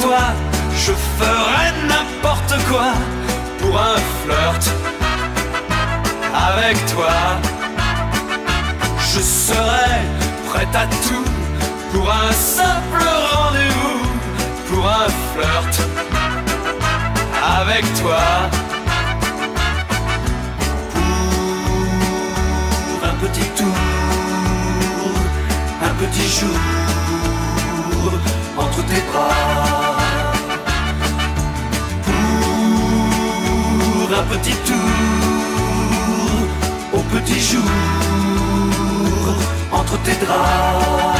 toi, je ferais n'importe quoi pour un flirt. Avec toi, je serais prête à tout pour un simple rendez-vous, pour un flirt. Avec toi. Pour un petit tour, un petit jour un petit tour, au petit jour entre tes draps.